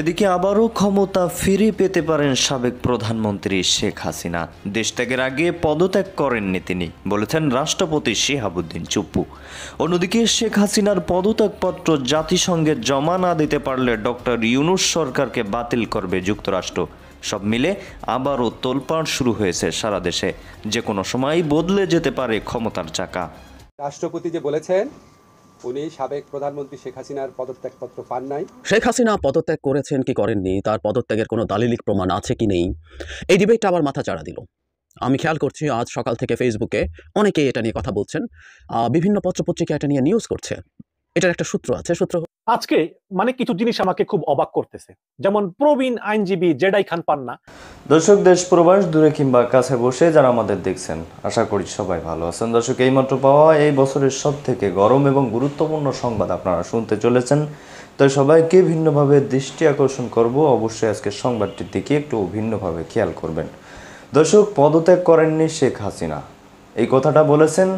এদিকে আবারও ক্ষমতা ফিরে পেতে পারেন সাবেক প্রধানমন্ত্রী শেখ হাসিনা। দেশত্যাগের আগে পদত্যাগ করেননি তিনি, বলেছেন রাষ্ট্রপতি শিহাবুদ্দিন চুপ্পু। অন্যদিকে শেখ হাসিনার পদত্যাগপত্র জাতিসংঘে জমা না দিতে পারলে ডক্টর ইউনুস সরকারকে বাতিল করবে যুক্তরাষ্ট্র। সব মিলে আবারও তোলপাড় শুরু হয়েছে সারা দেশে। যে কোনো সময় বদলে যেতে পারে ক্ষমতার চাকা। রাষ্ট্রপতি যে বলেছেন উনি সাবেক প্রধানমন্ত্রী শেখ হাসিনার পদত্যাগপত্র পান নাই। শেখ হাসিনা পদত্যাগ করেছেন, কি করেননি? তার পদত্যাগের কোনো দালিলিক প্রমাণ আছে কি নেই? এই ডিবেটটা আবার মাথা চাড়া দিল। আমি খেয়াল করছি আজ সকাল থেকে ফেসবুকে অনেকেই এটা নিয়ে কথা বলছেন। বিভিন্ন পত্রপত্রিকা এটা নিয়ে নিউজ করছে। এটার একটা সূত্র আছে। সূত্র আজকে মানে কিছু জিনিস আমাকে খুব অবাক করতেছে। যেমন প্রবীণ আইনজীবী জেডাই খান পান্না। দর্শক, দেশ প্রবাস দূরে কিংবা কাছে বসে যারা আমাদের দেখছেন, আশা করি সবাই ভালো আছেন। দর্শক, এইমাত্র পাওয়া এই বছরের সব থেকে গরম এবং গুরুত্বপূর্ণ সংবাদ আপনারা শুনতে চলেছেন। তাই সবাইকে ভিন্নভাবে দৃষ্টি আকর্ষণ করব। অবশ্যই আজকের সংবাদটির দিকে একটু ভিন্নভাবে খেয়াল করবেন। দর্শক, পদত্যাগ করেননি শেখ হাসিনা। এই কথাটা বলেছেন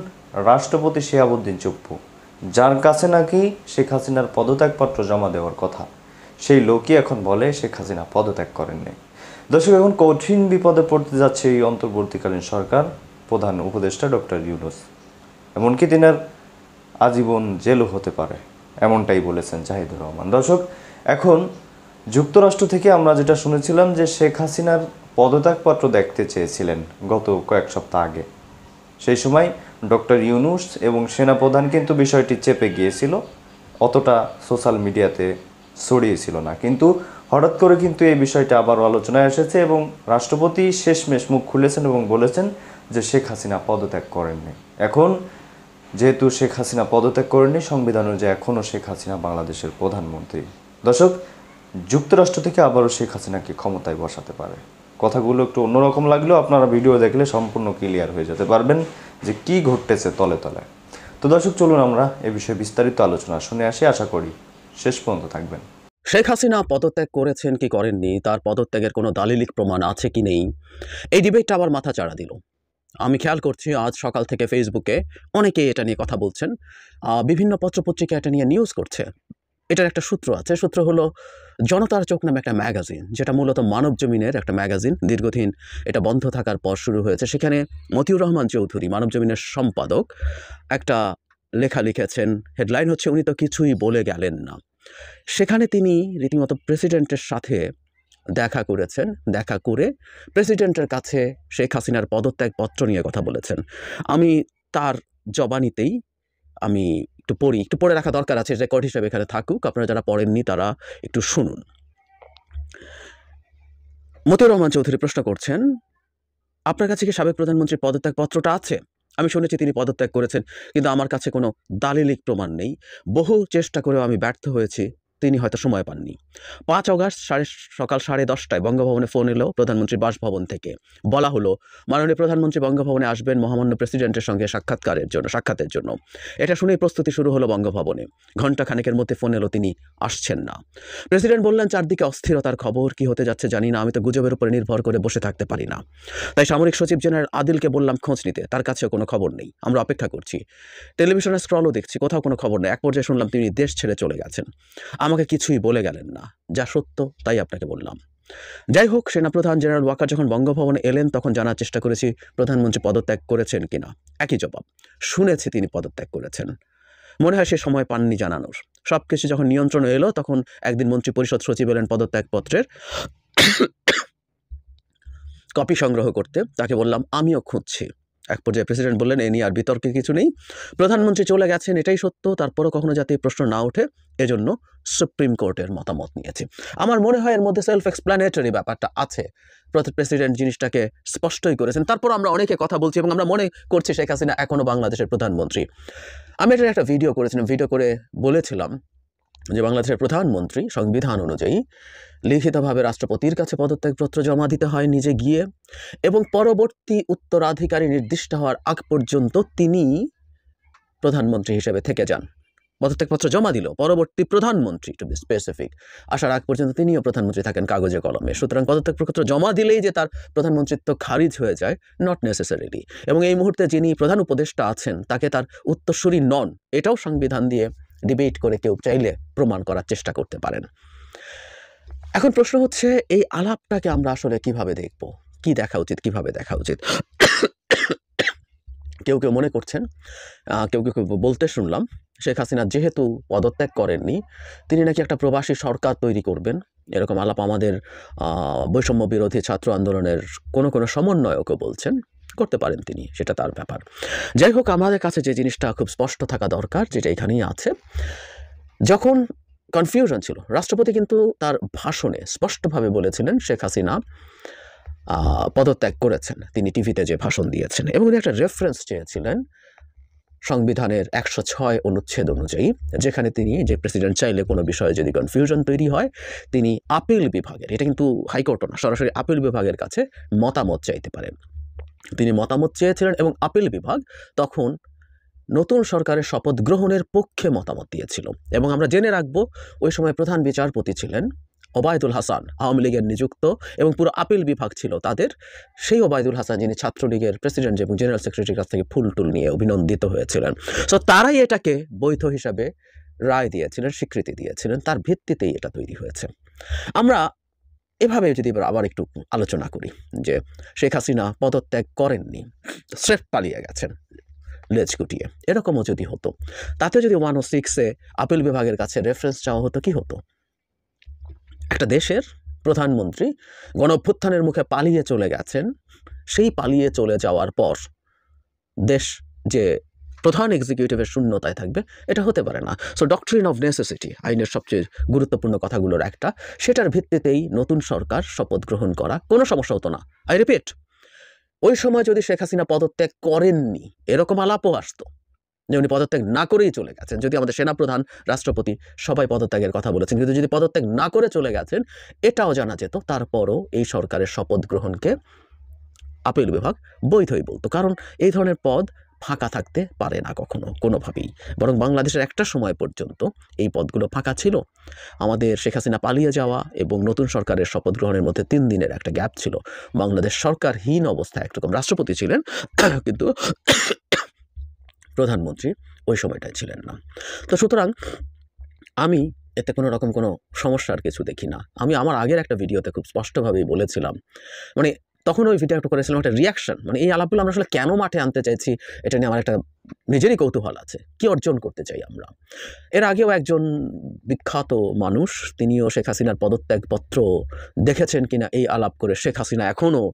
রাষ্ট্রপতি শিয়াবুদ্দিন চুপ্পু। যার কাছে নাকি শেখ হাসিনার পদত্যাগপত্র জমা দেওয়ার কথা। সেই লোকই এখন বলে শেখ হাসিনা পদত্যাগ করেননি। দর্শক, এখন কঠিন বিপদে পড়তে যাচ্ছে এই অন্তর্বর্তীকালীন সরকার, প্রধান উপদেষ্টা ডক্টর ইউনুস। এমনকি তিনার আজীবন জেলও হতে পারে, এমনটাই বলেছেন জাহিদুর রহমান। দর্শক, এখন যুক্তরাষ্ট্র থেকে আমরা যেটা শুনেছিলাম যে শেখ হাসিনার পদত্যাগপত্র দেখতে চেয়েছিলেন গত কয়েক সপ্তাহ আগে। সেই সময় ডক্টর ইউনুস এবং সেনাপ্রধান কিন্তু বিষয়টি চেপে গিয়েছিল, অতটা সোশ্যাল মিডিয়াতে ছড়িয়েছিল না। কিন্তু হঠাৎ করে কিন্তু এই বিষয়টা আবার আলোচনায় এসেছে এবং রাষ্ট্রপতি শেষমেশ মুখ খুলেছেন এবং বলেছেন যে শেখ হাসিনা পদত্যাগ করেননি। এখন যেহেতু শেখ হাসিনা পদত্যাগ করেননি, সংবিধান অনুযায়ী এখনও শেখ হাসিনা বাংলাদেশের প্রধানমন্ত্রী। দর্শক, যুক্তরাষ্ট্র থেকে আবারও শেখ হাসিনাকে ক্ষমতায় বসাতে পারে। কথাগুলো একটু অন্যরকম লাগলেও আপনারা ভিডিও দেখলে সম্পূর্ণ ক্লিয়ার হয়ে যেতে পারবেন যে কি ঘটতেছে তলে তলে। তো দর্শক, চলুন আমরা এ বিষয়ে বিস্তারিত আলোচনা শুনে আসি। আশা করি শেষ পর্যন্ত থাকবেন। শেখ হাসিনা পদত্যাগ করেছেন কি করেননি, তার পদত্যাগের কোনো দালিলিক প্রমাণ আছে কি নেই, এই ডিবেটটা আবার মাথা চাড়া দিল। আমি খেয়াল করছি আজ সকাল থেকে ফেসবুকে অনেকেই এটা নিয়ে কথা বলছেন। বিভিন্ন পত্রপত্রিকা এটা নিয়ে নিউজ করছে। এটার একটা সূত্র আছে। সূত্র হলো, জনতার চোখ নামে একটা ম্যাগাজিন, যেটা মূলত মানব জমিনের একটা ম্যাগাজিন। দীর্ঘদিন এটা বন্ধ থাকার পর শুরু হয়েছে। সেখানে মতিউর রহমান চৌধুরী, মানব জমিনের সম্পাদক, একটা লেখা লিখেছেন। হেডলাইন হচ্ছে, উনি তো কিছুই বলে গেলেন না। সেখানে তিনি রীতিমতো প্রেসিডেন্টের সাথে দেখা করেছেন। দেখা করে প্রেসিডেন্টের কাছে শেখ হাসিনার পদত্যাগপত্র নিয়ে কথা বলেছেন। আমি তার জবানিতেই আমি একটু পড়ি, একটু পড়ে রাখা দরকার আছে রেকর্ড হিসেবে এখানে থাকুক। আপনারা যারা পড়েননি, তারা একটু শুনুন। মতিউর রহমান চৌধুরী প্রশ্ন করছেন, আপনার কাছে কি সাবেক প্রধানমন্ত্রীর পদত্যাগপত্রটা আছে? আমি শুনেছি তিনি পদত্যাগ করেছেন, কিন্তু আমার কাছে কোনো দালিলিক প্রমাণ নেই। বহু চেষ্টা করেও আমি ব্যর্থ হয়েছি। তিনি হয়তো সময় পাননি। পাঁচ অগাস্ট সাড়ে, সকাল সাড়ে দশটায় বঙ্গভবনে ফোন এলো প্রধানমন্ত্রীর বাসভবন থেকে। বলা হলো, মাননীয় প্রধানমন্ত্রী বঙ্গভবনে আসবেন মহামান্য প্রেসিডেন্টের সঙ্গে সাক্ষাৎকারের জন্য, সাক্ষাতের জন্য। এটা শুনেই প্রস্তুতি শুরু হলো বঙ্গভবনে। ঘণ্টা খানেকের মধ্যে ফোন এলো, তিনি আসছেন না। প্রেসিডেন্ট বললেন, চারদিকে অস্থিরতার খবর, কি হতে যাচ্ছে জানি না, আমি তো গুজবের উপরে নির্ভর করে বসে থাকতে পারি না। তাই সামরিক সচিব জেনারেল আদিলকে বললাম, খোঁজ নিতে, তার কাছেও কোনো খবর নেই, আমরা অপেক্ষা করছি। টেলিভিশনে স্ক্রলও দেখছি, কোথাও কোনো খবর নেই। এক পর্যায়ে শুনলাম, তিনি দেশ ছেড়ে চলে গেছেন। আমাকে কিছুই বলে গেলেন না। যা সত্য, তাই আপনাকে বললাম। যাই হোক, সেনাপ্রধান জেনারেল ওয়াকার যখন বঙ্গভবনে এলেন, তখন জানার চেষ্টা করেছি প্রধানমন্ত্রী পদত্যাগ করেছেন কিনা। একই জবাব, শুনেছি তিনি পদত্যাগ করেছেন। মনে হয় সে সময় পাননি জানানোর। সব কিছু যখন নিয়ন্ত্রণে এলো, তখন একদিন মন্ত্রী পরিষদ সচিব এলেন পদত্যাগপত্রের কপি সংগ্রহ করতে। তাকে বললাম, আমিও খুঁজছি। এক পর্যায়ে প্রেসিডেন্ট বললেন, এ নিয়ে আর বিতর্কে কিছু নেই। প্রধানমন্ত্রী চলে গেছেন, এটাই সত্য। তারপরও কখনো যাতে প্রশ্ন না ওঠে, এজন্য সুপ্রিম কোর্টের মতামত নিয়েছি। আমার মনে হয় এর মধ্যে সেলফ এক্সপ্ল্যানেটরি ব্যাপারটা আছে। প্রেসিডেন্ট জিনিসটাকে স্পষ্টই করেছেন। তারপর আমরা অনেকে কথা বলছি এবং আমরা মনে করছি শেখ হাসিনা এখনও বাংলাদেশের প্রধানমন্ত্রী। আমি এটার একটা ভিডিও করেছিলাম ভিডিও করে বলেছিলাম যে বাংলাদেশের প্রধানমন্ত্রী সংবিধান অনুযায়ী লিখিতভাবে রাষ্ট্রপতির কাছে পদত্যাগপত্র জমা দিতে হয় নিজে গিয়ে এবং পরবর্তী উত্তরাধিকারী নির্দিষ্ট হওয়ার আগ পর্যন্ত তিনি প্রধানমন্ত্রী হিসেবে থেকে যান। পদত্যাগপত্র জমা দিল পরবর্তী প্রধানমন্ত্রী টু বি স্পেসিফিক আসার আগ পর্যন্ত তিনিও প্রধানমন্ত্রী থাকেন কাগজে কলমে। সুতরাং পদত্যাগপত্র জমা দিলেই যে তার প্রধানমন্ত্রিত্ব খারিজ হয়ে যায় নট নেসেসারিলি এবং এই মুহূর্তে যিনি প্রধান উপদেষ্টা আছেন, তাকে তার উত্তরসূরি নন। এটাও সংবিধান দিয়ে ডিবেট করে কেউ চাইলে প্রমাণ করার চেষ্টা করতে পারেন। এখন প্রশ্ন হচ্ছে এই আলাপটাকে আমরা আসলে কীভাবে দেখব? কি দেখা উচিত কীভাবে দেখা উচিত? কেউ কেউ মনে করছেন কেউ কেউ কেউ বলতে শুনলাম শেখ হাসিনা যেহেতু পদত্যাগ করেননি তিনি নাকি একটা প্রবাসী সরকার তৈরি করবেন। এরকম আলাপ আমাদের বৈষম্য বিরোধী ছাত্র আন্দোলনের কোনো কোনো সমন্বয়কও বলছেন। করতে পারেন তিনি, সেটা তার ব্যাপার। যাই হোক, আমাদের কাছে যে জিনিসটা খুব স্পষ্ট থাকা দরকার, যেটা এখানেই আছে, যখন কনফিউশন ছিল, রাষ্ট্রপতি কিন্তু তার ভাষণে স্পষ্টভাবে বলেছিলেন, শেখ হাসিনা পদত্যাগ করেছেন। তিনি টিভিতে যে ভাষণ দিয়েছেন এবং উনি একটা রেফারেন্স চেয়েছিলেন সংবিধানের একশো ছয় অনুচ্ছেদ অনুযায়ী, যেখানে তিনি যে প্রেসিডেন্ট চাইলে কোনো বিষয়ে যদি কনফিউশন তৈরি হয়, তিনি আপিল বিভাগের, এটা কিন্তু হাইকোর্টও না, সরাসরি আপিল বিভাগের কাছে মতামত চাইতে পারেন। তিনি মতামত চেয়েছিলেন এবং আপিল বিভাগ তখন নতুন সরকারের শপথ গ্রহণের পক্ষে মতামত দিয়েছিল। এবং আমরা জেনে রাখব, ওই সময় প্রধান বিচারপতি ছিলেন ওবায়দুল হাসান, আওয়ামী লীগের নিযুক্ত এবং পুরো আপিল বিভাগ ছিল তাদের। সেই ওবায়দুল হাসান যিনি ছাত্রলীগের প্রেসিডেন্ট এবং জেনারেল সেক্রেটারির কাছ থেকে ফুল টুল নিয়ে অভিনন্দিত হয়েছিলেন। সো তারাই এটাকে বৈধ হিসাবে রায় দিয়েছিলেন, স্বীকৃতি দিয়েছিলেন, তার ভিত্তিতেই এটা তৈরি হয়েছে। আমরা এভাবে যদি আবার একটু আলোচনা করি যে শেখ হাসিনা পদত্যাগ করেননি, স্রেফ পালিয়ে গেছেন লেজ গুটিয়ে। এরকমও যদি হতো, তাতে যদি ওয়ান ও সিক্সে আপিল বিভাগের কাছে রেফারেন্স চাওয়া হতো, কি হতো? একটা দেশের প্রধানমন্ত্রী গণঅভ্যুত্থানের মুখে পালিয়ে চলে গেছেন, সেই পালিয়ে চলে যাওয়ার পর দেশ যে প্রধান এক্সিকিউটিভের শূন্যতায় থাকবে, এটা হতে পারে না। সো ডক্ট্রিন অফ নেসেসিটি আইনের সবচেয়ে গুরুত্বপূর্ণ কথাগুলোর একটা, সেটার ভিত্তিতেই নতুন সরকার শপথ গ্রহণ করা কোনো সমস্যা হতো না। আই রিপিট ওই সময় যদি শেখ হাসিনা পদত্যাগ করেননি, এরকম আলাপও আসতো যে উনি পদত্যাগ না করেই চলে গেছেন। যদি আমাদের সেনাপ্রধান, রাষ্ট্রপতি সবাই পদত্যাগের কথা বলেছেন, কিন্তু যদি পদত্যাগ না করে চলে গেছেন, এটাও জানা যেত, তারপরও এই সরকারের শপথ গ্রহণকে আপিল বিভাগ বৈধই বলতো। কারণ এই ধরনের পদ ফাঁকা থাকতে পারে না কখনো, কোনোভাবেই। বরং বাংলাদেশের একটা সময় পর্যন্ত এই পদগুলো ফাঁকা ছিল। আমাদের শেখ হাসিনা পালিয়ে যাওয়া এবং নতুন সরকারের শপথ গ্রহণের মধ্যে তিন দিনের একটা গ্যাপ ছিল। বাংলাদেশ সরকারহীন অবস্থায় একরকম রাষ্ট্রপতি ছিলেন, কিন্তু প্রধানমন্ত্রী ওই সময়টায় ছিলেন না। তো সুতরাং আমি এতে কোনো রকম কোনো সমস্যার কিছু দেখি না। আমি আমার আগের একটা ভিডিওতে খুব স্পষ্টভাবেই বলেছিলাম মানে তখন ওই ভিডিও একটা করেছিলাম, একটা রিয়াকশন মানে এই আলাপগুলো আমরা আসলে কেন মাঠে আনতে চাইছি, এটা নিয়ে আমার একটা নিজেরই কৌতূহল আছে। কি অর্জন করতে চাই আমরা? এর আগেও একজন বিখ্যাত মানুষ, তিনিও শেখ হাসিনার পদত্যাগপত্র দেখেছেন কিনা এই আলাপ করে শেখ হাসিনা এখনও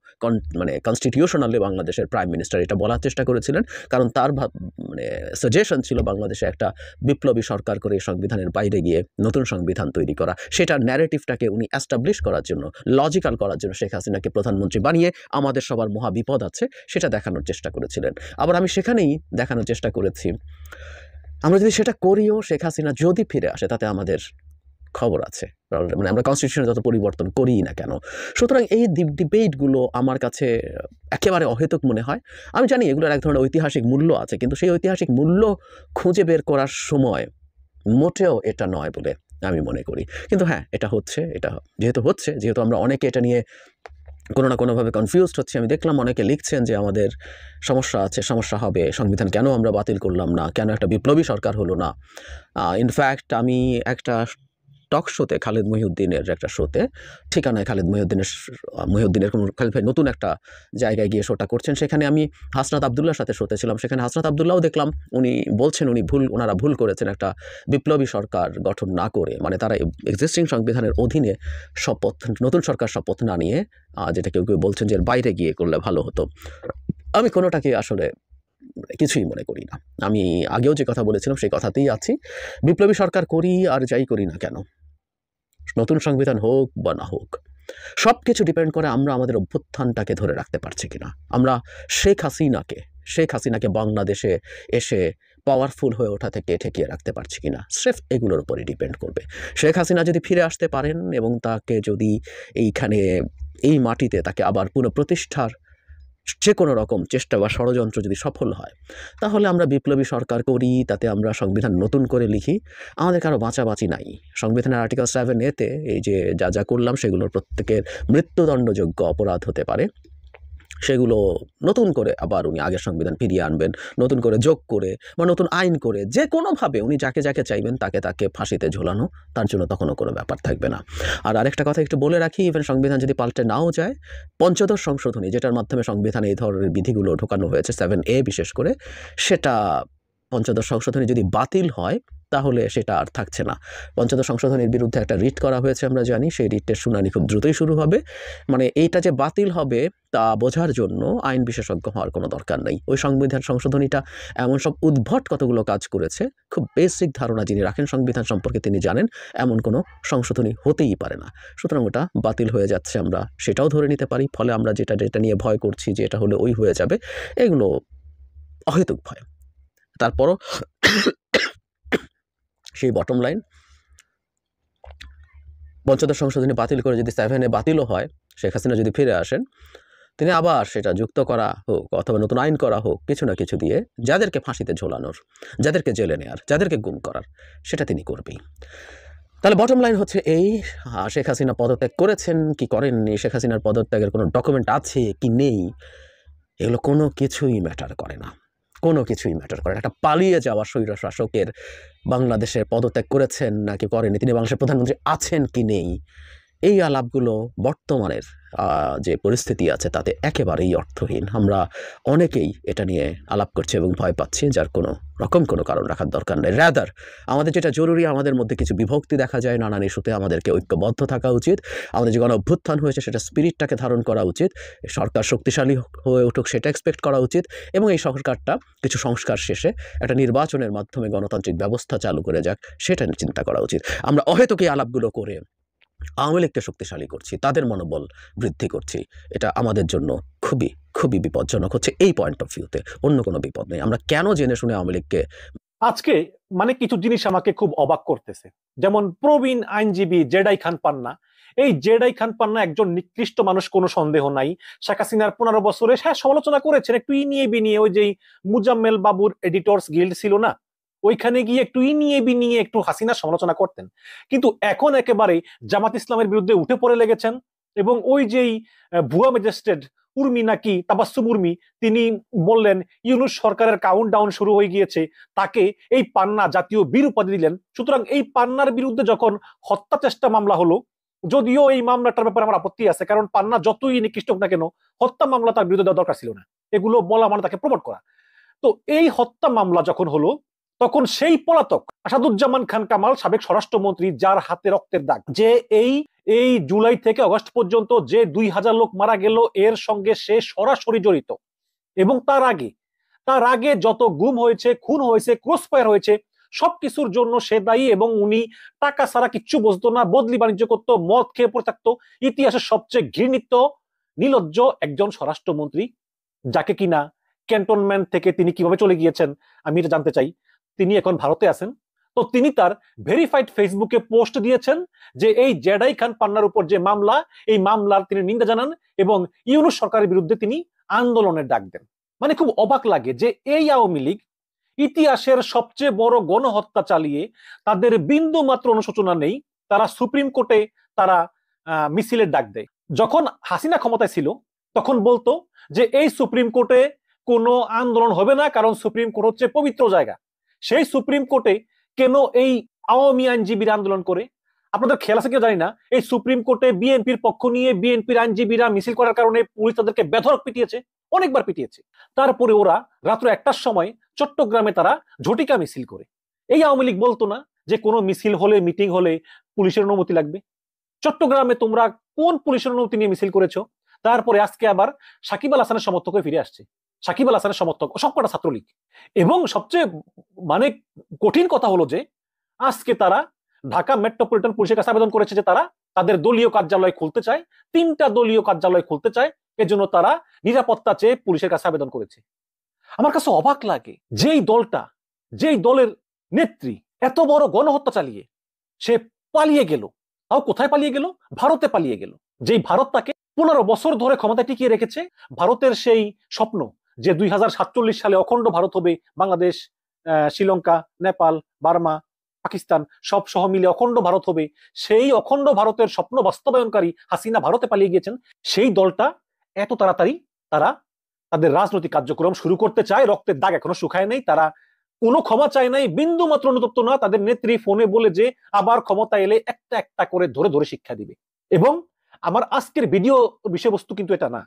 মানে কনস্টিটিউশনালি বাংলাদেশের প্রাইম মিনিস্টার এটা বলার চেষ্টা করেছিলেন। কারণ তার মানে সাজেশন ছিল বাংলাদেশে একটা বিপ্লবী সরকার করে সংবিধানের বাইরে গিয়ে নতুন সংবিধান তৈরি করা। সেটার ন্যারেটিভটাকে উনি অ্যাস্টাবলিশ করার জন্য লজিক্যাল করার জন্য শেখ হাসিনাকে প্রধানমন্ত্রী বানিয়ে আমাদের সবার মহা বিপদ আছে, সেটা দেখানোর চেষ্টা করেছিলেন। আবার আমি সেখানেই দেখানোর চেষ্টা করেছি। আমরা যদি সেটা করিও, শেখ হাসিনা যদি ফিরে আসে, তাতে আমাদের খবর আছে। মানে আমরা কনস্টিটিউশনে যত পরিবর্তন করি না কেন। সুতরাং এই ডিবেটগুলো আমার কাছে একেবারে অহেতুক মনে হয়। আমি জানি এগুলোর এক ধরনের ঐতিহাসিক মূল্য আছে, কিন্তু সেই ঐতিহাসিক মূল্য খুঁজে বের করার সময় মোটেও এটা নয় বলে আমি মনে করি। কিন্তু হ্যাঁ এটা হচ্ছে, এটা যেহেতু হচ্ছে, যেহেতু আমরা অনেকে এটা নিয়ে কোনো না কোনোভাবে কনফিউজড হচ্ছে। আমি দেখলাম অনেকে লিখছেন যে আমাদের সমস্যা আছে, সমস্যা হবে, সংবিধান কেন আমরা বাতিল করলাম না? কেন একটা বিপ্লবী সরকার হলো না? ইনফ্যাক্ট আমি একটা টক শোতে খালেদ মহিউদ্দিনের একটা শোতে ঠিকানায় খালেদ মহিউদ্দিনের মহিউদ্দিনের কোনো খালেদ ভাই নতুন একটা জায়গায় গিয়ে শোটা করছেন। সেখানে আমি হাসনাত আবদুল্লার সাথে শোতে ছিলাম। সেখানে হাসনাত আবদুল্লাহও দেখলাম, উনি বলছেন উনি ভুল, ওনারা ভুল করেছেন একটা বিপ্লবী সরকার গঠন না করে। মানে তারা এক্সিস্টিং সংবিধানের অধীনে শপথ নতুন সরকার শপথ না নিয়ে যেটা কেউ কেউ বলছেন যে বাইরে গিয়ে করলে ভালো হতো। আমি কোনোটাকে আসলে কিছুই মনে করি না। আমি আগেও যে কথা বলেছিলাম, সেই কথাতেই আছি। বিপ্লবী সরকার করি আর যাই করি না কেন? নতুন সংবিধান হোক বা না হোক সব কিছু ডিপেন্ড করে আমরা আমাদের অভ্যুত্থানটাকে ধরে রাখতে পারছি কিনা। আমরা শেখ হাসিনাকে শেখ হাসিনাকে বাংলাদেশে এসে পাওয়ারফুল হয়ে ওঠা থেকে ঠেকিয়ে রাখতে পারছি কিনা, স্রেফ এগুলোর উপরই ডিপেন্ড করবে। শেখ হাসিনা যদি ফিরে আসতে পারেন এবং তাকে যদি এইখানে, এই মাটিতে তাকে আবার পুনঃপ্রতিষ্ঠার যে কোনো রকম চেষ্টা বা ষড়যন্ত্র যদি সফল হয়, তাহলে আমরা বিপ্লবী সরকার করি, তাতে আমরা সংবিধান নতুন করে লিখি। আমাদের কারও বাঁচাবাঁচি নাই। সংবিধানের আর্টিকেল সেভেন এতে এই যে যা যা করলাম, সেগুলোর প্রত্যেকের মৃত্যুদণ্ডযোগ্য অপরাধ হতে পারে। সেগুলো নতুন করে আবার উনি আগের সংবিধান ফিরিয়ে আনবেন, নতুন করে যোগ করে বা নতুন আইন করে যে কোনোভাবে উনি যাকে যাকে চাইবেন তাকে তাকে ফাঁসিতে ঝোলানো, তার জন্য তখনও কোনো ব্যাপার থাকবে না। আর আরেকটা কথা একটু বলে রাখি ইভেন সংবিধান যদি পাল্টে নাও যায়, পঞ্চদশ সংশোধনী যেটার মাধ্যমে সংবিধানে এই ধরনের বিধিগুলো ঢোকানো হয়েছে সেভেন এ বিশেষ করে, সেটা পঞ্চদশ সংশোধনী যদি বাতিল হয়, তাহলে সেটা আর থাকছে না। পঞ্চদশ সংশোধনীর বিরুদ্ধে একটা রিট করা হয়েছে আমরা জানি, সেই রিটের শুনানি খুব দ্রুতই শুরু হবে। মানে এইটা যে বাতিল হবে, তা বোঝার জন্য আইন বিশেষজ্ঞ হওয়ার কোনো দরকার নেই। ওই সংবিধান সংশোধনীটা এমন সব উদ্ভট কতগুলো কাজ করেছে, খুব বেসিক ধারণা যিনি রাখেন সংবিধান সম্পর্কে তিনি জানেন, এমন কোনো সংশোধনী হতেই পারে না। সুতরাং ওটা বাতিল হয়ে যাচ্ছে আমরা সেটাও ধরে নিতে পারি, ফলে আমরা যেটা যেটা নিয়ে ভয় করছি যে এটা হলে ওই হয়ে যাবে, এগুলো অহেতুক ভয়। তারপরও সেই বটম লাইন পঞ্চদশ সংশোধনী বাতিল করে যদি সেভেনে বাতিলও হয়, শেখ হাসিনা যদি ফিরে আসেন, তিনি আবার সেটা যুক্ত করা হোক অথবা নতুন আইন করা হোক, কিছু না কিছু দিয়ে যাদেরকে ফাঁসিতে ঝোলানোর, যাদেরকে জেলে নেয়ার, যাদেরকে গুম করার, সেটা তিনি করবেই। তাহলে বটম লাইন হচ্ছে এই শেখ হাসিনা পদত্যাগ করেছেন, কি করেননি, শেখ হাসিনার পদত্যাগের কোনো ডকুমেন্ট আছে কি নেই, এগুলো কোনো কিছুই ম্যাটার করে না। কোনো কিছুই ম্যাটার করে একটা পালিয়ে যাওয়া স্বৈর শাসকের বাংলাদেশের পদত্যাগ করেছেন নাকি করেনি তিনি বাংলাদেশের প্রধানমন্ত্রী আছেন কি নেই? এই আলাপগুলো বর্তমানের যে পরিস্থিতি আছে তাতে একেবারেই অর্থহীন। আমরা অনেকেই এটা নিয়ে আলাপ করছি এবং ভয় পাচ্ছি, যার কোনো রকম কোনো কারণ রাখার দরকার নেই। র্যাদার আমাদের যেটা জরুরি, আমাদের মধ্যে কিছু বিভক্তি দেখা যায় নানান ইস্যুতে। আমাদেরকে ঐক্যবদ্ধ থাকা উচিত। আমাদের যে অভ্যুত্থান হয়েছে, সেটা স্পিরিটটাকে ধারণ করা উচিত। সরকার শক্তিশালী হয়ে উঠুক, সেটা এক্সপেক্ট করা উচিত। এবং এই সরকারটা কিছু সংস্কার শেষে একটা নির্বাচনের মাধ্যমে গণতান্ত্রিক ব্যবস্থা চালু করে যাক, সেটা চিন্তা করা উচিত। আমরা অহেতুক এই আলাপগুলো করে আওয়ামী লীগকে শক্তিশালী করছি, তাদের মনোবল বৃদ্ধি করছি। এটা আমাদের জন্য খুবই খুবই বিপজ্জনক হচ্ছে এই পয়েন্ট অফ ভিউতে অন্য কোনো বিপদ নেই। আমরা কেন জেনে শুনে আওয়ামী লীগকে আজকে মানে কিছু জিনিস আমাকে খুব অবাক করতেছে। যেমন প্রবীণ আইনজীবী জেডাই খান পান্না। এই জেডাই খান পান্না একজন নিকৃষ্ট মানুষ, কোনো সন্দেহ নাই। শেখ হাসিনার পনেরো বছরে হ্যাঁ সমালোচনা করেছেন, একটু ই নিয়ে বি নিয়ে, ওই যে মুজাম্মেল বাবুর এডিটর্স গিল্ড ছিল না? ওইখানে গিয়ে একটু ই নিয়ে বি নিয়ে একটু হাসিনার সমালোচনা করতেন। কিন্তু এখন একেবারে জামাত ইসলামের বিরুদ্ধে উঠে পড়ে লেগেছেন এবং ওই যেই ভুয়া ম্যাজিস্ট্রেট উর্মি নাকি তাবাসুম উর্মি, তিনি বললেন, ইউনুস সরকারের কাউন্ট ডাউন শুরু হয়ে গিয়েছে, তাকে এই পান্না জাতীয় বীর উপাধি দিলেন। সুতরাং এই পান্নার বিরুদ্ধে যখন হত্যা চেষ্টা মামলা হলো, যদিও এই মামলাটার ব্যাপারে আমার আপত্তি আছে, কারণ পান্না যতই নিকৃষ্ট হোক না কেন, হত্যা মামলা তার বিরুদ্ধে দেওয়া দরকার ছিল না। এগুলো বলা মানে তাকে প্রমোট করা। তো এই হত্যা মামলা যখন হলো তখন সেই পলাতক আসাদুজ্জামান খান কামাল, সাবেক স্বরাষ্ট্রমন্ত্রী, যার হাতে রক্তের দাগ। যে এই এই জুলাই থেকে আগস্ট পর্যন্ত যে দুই হাজার লোক মারা গেল, এর সঙ্গে সে সরাসরি জড়িত। এবং তার আগে তার আগে যত গুম হয়েছে, খুন হয়েছে, ক্রসফায়ার হয়েছে, সবকিছুর জন্য সে দায়ী এবং উনি টাকা ছাড়া কিচ্ছু বুঝতো না, বদলি বাণিজ্য করতো, মদ খেয়ে পড়ে থাকতো, ইতিহাসের সবচেয়ে ঘৃণিত, নিলজ্জ একজন স্বরাষ্ট্রমন্ত্রী, যাকে কিনা ক্যান্টনমেন্ট থেকে তিনি কীভাবে চলে গিয়েছেন, আমি এটা জানতে চাই। তিনি এখন ভারতে আছেন। তো তিনি তার ভেরিফাইড ফেসবুকে পোস্ট দিয়েছেন যে এই জেডাই খান পান্নার উপর যে মামলা, এই মামলার তিনি নিন্দা জানান এবং ইউনুস সরকারের বিরুদ্ধে তিনি আন্দোলনের ডাক দেন। মানে খুব অবাক লাগে যে এই আওয়ামী লীগ ইতিহাসের সবচেয়ে বড় গণহত্যা চালিয়ে তাদের বিন্দু মাত্র অনুশোচনা নেই, তারা সুপ্রিম কোর্টে তারা মিছিলের ডাক দেয়। যখন হাসিনা ক্ষমতায় ছিল, তখন বলতো যে এই সুপ্রিম কোর্টে কোনো আন্দোলন হবে না, কারণ সুপ্রিম কোর্ট হচ্ছে পবিত্র জায়গা। সেই সুপ্রিম কোর্টে কেন এই আওয়ামী আইনজীবীরা আন্দোলন করে? আপনাদের খেয়াল আছে কেউ জানি না। এই সুপ্রিম কোর্টে বিএনপির পক্ষ নিয়ে বিএনপির আইনজীবীরা মিছিল করার কারণে পুলিশ তাদেরকে বেধরক পিটিয়েছে, অনেকবার পিটিয়েছে। তারপরে ওরা রাত্র একটার সময় চট্টগ্রামে তারা ঝটিকা মিছিল করে। এই আওয়ামী লীগ বলতো না যে কোনো মিছিল হলে, মিটিং হলে পুলিশের অনুমতি লাগবে? চট্টগ্রামে তোমরা কোন পুলিশের অনুমতি নিয়ে মিছিল করেছ? তারপরে আজকে আবার সাকিব আল হাসানের সমর্থক ফিরে আসছে। সাকিব আল হাসানের সমর্থক সবকটা ছাত্রলীগ। এবং সবচেয়ে মানে কঠিন কথা হলো যে, আজকে তারা ঢাকা মেট্রোপলিটন পুলিশের কাছে আবেদন করেছে যে তারা তাদের দলীয় কার্যালয় খুলতে চায়, তিনটা দলীয় কার্যালয় খুলতে চায়, এজন্য তারা নিরাপত্তা চেয়ে পুলিশের কাছে আবেদন করেছে। আমার কাছে অবাক লাগে যেই দলটা যেই দলের নেত্রী এত বড় গণহত্যা চালিয়ে সে পালিয়ে গেল। তাও কোথায় পালিয়ে গেল? ভারতে পালিয়ে গেল। যেই ভারত তাকে পনেরো বছর ধরে ক্ষমতা টিকিয়ে রেখেছে, ভারতের সেই স্বপ্ন যে দুই হাজার সাতচল্লিশ সালে অখণ্ড ভারত হবে, বাংলাদেশ শ্রীলঙ্কা, নেপাল, বার্মা, পাকিস্তান সব সহ মিলে অখণ্ড ভারত হবে। সেই অখণ্ড ভারতের স্বপ্ন বাস্তবায়নকারী হাসিনা ভারতে পালিয়ে গিয়েছেন। সেই দলটা এত তাড়াতাড়ি তারা তাদের রাজনৈতিক কার্যক্রম শুরু করতে চায়, রক্তের দাগ এখনও শুকায় নেই, তারা কোনো ক্ষমা চায় নাই বিন্দু মাত্র অনুতপ্ত না, তাদের নেত্রী ফোনে বলে যে আবার ক্ষমতা এলে একটা একটা করে ধরে ধরে শিক্ষা দিবে। এবং আমার আজকের ভিডিও বিষয়বস্তু কিন্তু এটা না।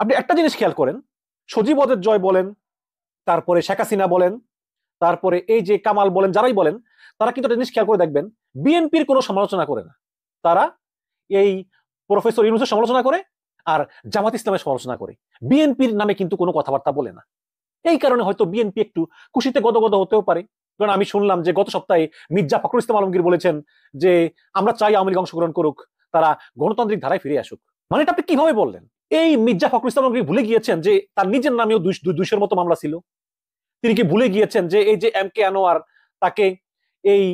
আপনি একটা জিনিস খেয়াল করেন সজীবদের জয় বলেন, তারপরে শেখ হাসিনা বলেন, তারপরে এই যে কামাল বলেন, যারাই বলেন, তারা কিন্তু একটা জিনিস খেয়াল করে দেখবেন, বিএনপির কোনো সমালোচনা করে না। তারা এই প্রফেসর ইউনুসের সমালোচনা করে আর জামাত ইসলামের সমালোচনা করে। বিএনপির নামে কিন্তু কোনো কথাবার্তা বলে না। এই কারণে হয়তো বিএনপি একটু খুশিতে গদগদ হতেও পারে। কারণ আমি শুনলাম যে গত সপ্তাহে মির্জা ফখরুল ইসলাম আলমগীর বলেছেন যে, আমরা চাই আওয়ামী লীগ অংশগ্রহণ করুক, তারা গণতান্ত্রিক ধারায় ফিরে আসুক। মানে এটা আপনি কীভাবে বললেন? এই মির্জা ফখরুল ইসলাম আলমগীর ভুলে গিয়েছেন যে তার নিজের নামেও দুইশোর মতো মামলা ছিল। তিনি কি ভুলে গিয়েছেন যে এই যে এম কে আনোয়ার তাকে এই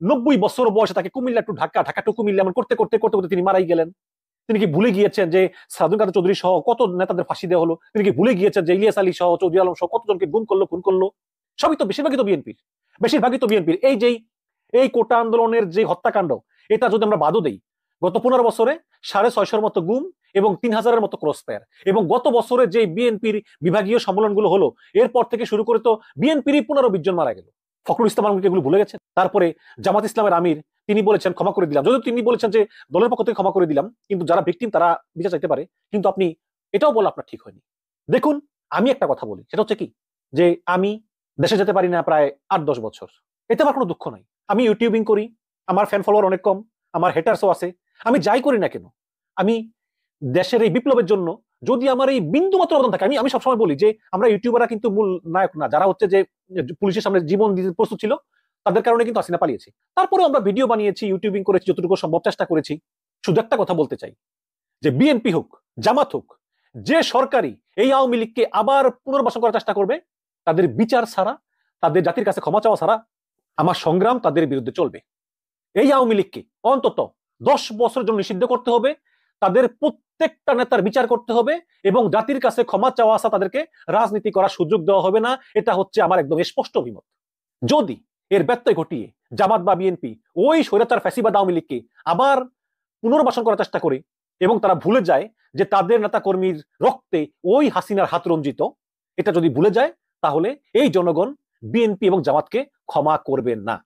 নব্বই বছর বয়সে তাকে কুমিল্লা টু ঢাকা ঢাকা টু কুমিল্লা এমন করতে করতে করতে করতে তিনি মারাই গেলেন। তিনি কি ভুলে গিয়েছেন যে সাধুন কাদের চৌধুরী সহ কত নেতাদের ফাঁসি দেওয়া হলো? তিনি কি ভুলে গিয়েছেন যে ইলিয়াস আলী সহ, চৌধুরী আলম সহ কতজনকে গুম করল, খুন করল? সবই তো বেশিরভাগই তো বিএনপির। বেশিরভাগই তো বিএনপির। এই যেই এই কোটা আন্দোলনের যে হত্যাকাণ্ড, এটা যদি আমরা বাদও দেই গত পনেরো বছরে সাড়ে ছয়শোর মতো গুম এবং তিন হাজারের মতো ক্রস ফায়ার এবং গত বছরে যে বিএনপির বিভাগীয় সম্মেলনগুলো হলো, এরপর থেকে শুরু করে তো বিএনপিরই পনেরো বিশ জন মারা গেল। ফখরুল ইসলাম আলমকে এগুলো ভুলে গেছেন? তারপরে জামাত ইসলামের আমির, তিনি বলেছেন, ক্ষমা করে দিলাম। যদিও তিনি বলেছেন যে, দলের পক্ষ থেকে ক্ষমা করে দিলাম, কিন্তু যারা ভিকটিম তারা বিচার চাইতে পারে। কিন্তু আপনি এটাও বলা আপনার ঠিক হয়নি। দেখুন, আমি একটা কথা বলি, সেটা হচ্ছে কি? যে আমি দেশে যেতে পারি না প্রায় আট দশ বছর। এতে আমার কোনো দুঃখ নাই। আমি ইউটিউবিং করি, আমার ফ্যান ফলোয়ার অনেক কম, আমার হেটার্সও আছে। আমি যাই করি না কেন? আমি দেশের এই বিপ্লবের জন্য যদি আমার এই বিন্দু মাত্র অবদান থাকে, আমি আমি সবসময় বলি যে, আমরা ইউটিউবাররা কিন্তু মূল নায়ক না। যারা হচ্ছে যে পুলিশের সামনে জীবন দিতে প্রস্তুত ছিল, তাদের কারণে কিন্তু হাসিনা পালিয়েছে। তারপরে আমরা ভিডিও বানিয়েছি, ইউটিউবিং করেছি, যতটুকু সম্ভব চেষ্টা করেছি। শুধু একটা কথা বলতে চাই, যে বিএনপি হোক, জামাত হোক, যে সরকারি এই আওয়ামী লীগকে আবার পুনর্বাসন করার চেষ্টা করবে, তাদের বিচার ছাড়া, তাদের জাতির কাছে ক্ষমা চাওয়া ছাড়া, আমার সংগ্রাম তাদের বিরুদ্ধে চলবে। এই আওয়ামী লীগকে অন্তত দশ বছরের জন্য নিষিদ্ধ করতে হবে, তাদের প্রত্যেকটা নেতার বিচার করতে হবে এবং জাতির কাছে ক্ষমা চাওয়া আসা তাদেরকে রাজনীতি করার সুযোগ দেওয়া হবে না, এটা হচ্ছে আমার একদম স্পষ্ট অভিমত। যদি এর ব্যত্যয় ঘটিয়ে জামাত বা বিএনপি ওই স্বৈরাচার ফ্যাসিবাদ আওয়ামী লীগকে আবার পুনর্বাসন করার চেষ্টা করে এবং তারা ভুলে যায় যে তাদের নেতা কর্মীর রক্তে ওই হাসিনার হাত রঞ্জিত, এটা যদি ভুলে যায়, তাহলে এই জনগণ বিএনপি এবং জামাতকে ক্ষমা করবেন না।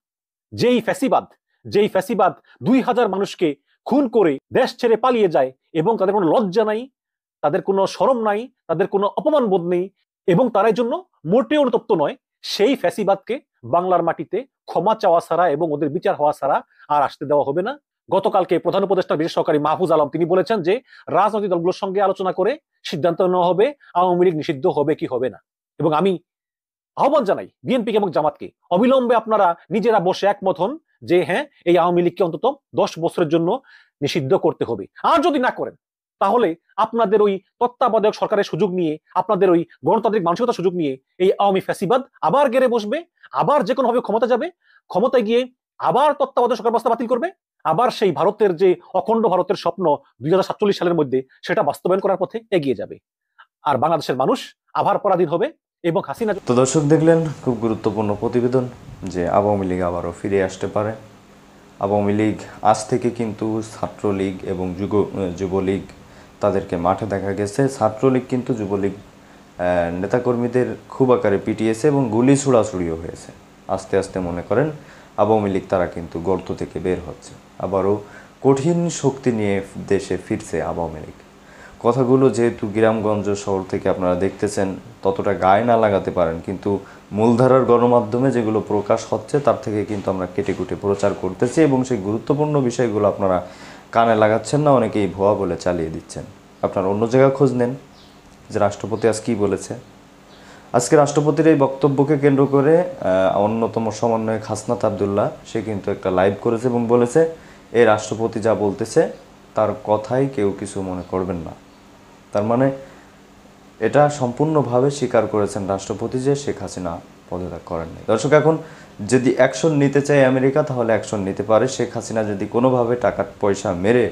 যেই ফ্যাসিবাদ যেই ফ্যাসিবাদ দুই হাজার মানুষকে খুন করে দেশ ছেড়ে পালিয়ে যায় এবং তাদের কোনো লজ্জা নাই, তাদের কোনো সরম নাই, তাদের কোনো অপমান বোধ নেই এবং তার জন্য মোটেও অনুতপ্ত নয়, সেই ফ্যাসিবাদকে বাংলার মাটিতে ক্ষমা চাওয়া ছাড়া এবং ওদের বিচার হওয়া ছাড়া আর আসতে দেওয়া হবে না। গতকালকে প্রধান উপদেষ্টা, বিশেষ সহকারী মাহফুজ আলম, তিনি বলেছেন যে রাজনৈতিক দলগুলোর সঙ্গে আলোচনা করে সিদ্ধান্ত নেওয়া হবে, আওয়ামী লীগ নিষিদ্ধ হবে কি হবে না। এবং আমি আহ্বান জানাই বিএনপি এবং জামাতকে, অবিলম্বে আপনারা নিজেরা বসে একমত হন যে হ্যাঁ এই আওয়ামী লীগকে অন্তত দশ বছরের জন্য নিষিদ্ধ করতে হবে। আর যদি না করেন, তাহলে আপনাদের ওই তত্ত্বাবধায়ক সরকারের সুযোগ নিয়ে, আপনাদের ওই গণতান্ত্রিক মানসিকতার সুযোগ নিয়ে এই আওয়ামী ফ্যাসিবাদ আবার গেড়ে বসবে, আবার যে কোনো ভাবে ক্ষমতা যাবে, ক্ষমতায় গিয়ে আবার তত্ত্বাবধায়ক সরকার ব্যবস্থা বাতিল করবে, আবার সেই ভারতের যে অখণ্ড ভারতের স্বপ্ন দুই হাজার সাতচল্লিশ সালের মধ্যে, সেটা বাস্তবায়ন করার পথে এগিয়ে যাবে। আর বাংলাদেশের মানুষ আবার পরাধীন হবে এবং হাসিনা তো দর্শক দেখলেন, খুব গুরুত্বপূর্ণ প্রতিবেদন যে আওয়ামী লীগ আবারও ফিরে আসতে পারে। আওয়ামী লীগ আজ থেকে কিন্তু ছাত্রলীগ এবং যুব যুবলীগ তাদেরকে মাঠে দেখা গেছে। ছাত্রলীগ কিন্তু যুবলীগ নেতাকর্মীদের খুব আকারে পিটিয়েছে এবং গুলি ছোড়াছুড়িও হয়েছে। আস্তে আস্তে মনে করেন, আওয়ামী লীগ তারা কিন্তু গর্ত থেকে বের হচ্ছে। আবারও কঠিন শক্তি নিয়ে দেশে ফিরছে আওয়ামী লীগ। কথাগুলো যেহেতু গ্রামগঞ্জ শহর থেকে আপনারা দেখতেছেন, ততটা গায়ে না লাগাতে পারেন, কিন্তু মূলধারার গণমাধ্যমে যেগুলো প্রকাশ হচ্ছে, তার থেকে কিন্তু আমরা কেটে কুটে প্রচার করতেছি এবং সেই গুরুত্বপূর্ণ বিষয়গুলো আপনারা কানে লাগাচ্ছেন না, অনেকেই ভুয়া বলে চালিয়ে দিচ্ছেন। আপনারা অন্য জায়গায় খোঁজ নেন যে রাষ্ট্রপতি আজ কী বলেছে। আজকে রাষ্ট্রপতির এই বক্তব্যকে কেন্দ্র করে অন্যতম সমন্বয়ক হাসনাত আবদুল্লাহ, সে কিন্তু একটা লাইভ করেছে এবং বলেছে এই রাষ্ট্রপতি যা বলতেছে, তার কথাই কেউ কিছু মনে করবেন না। তার মানে এটা সম্পূর্ণভাবে স্বীকার করেছেন রাষ্ট্রপতি যে শেখ হাসিনা পদত্যাগ করেননি দর্শক, এখন যদি অ্যাকশন নিতে চায় আমেরিকা, তাহলে অ্যাকশন নিতে পারে। শেখ হাসিনা যদি কোনোভাবে টাকা, পয়সা মেরে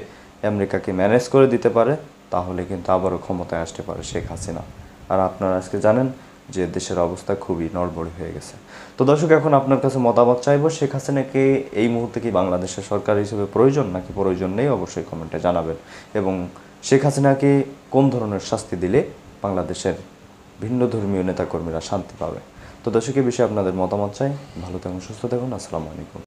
আমেরিকাকে ম্যানেজ করে দিতে পারে, তাহলে কিন্তু আবারও ক্ষমতায় আসতে পারে শেখ হাসিনা। আর আপনারা আজকে জানেন যে দেশের অবস্থা খুবই নড়বড়ি হয়ে গেছে। তো দর্শক, এখন আপনার কাছে মতামত চাইব, শেখ হাসিনাকে এই মুহূর্তে কি বাংলাদেশের সরকার হিসেবে প্রয়োজন, নাকি প্রয়োজন নেই? অবশ্যই কমেন্টে জানাবেন। এবং শেখ হাসিনাকে কোন ধরনের শাস্তি দিলে বাংলাদেশের ভিন্ন ধর্মীয় নেতাকর্মীরা শান্তি পাবে? তো দর্শকের বিষয়ে আপনাদের মতামত চাই। ভালো থাকুন, সুস্থ থাকুন। আসসালামু আলাইকুম।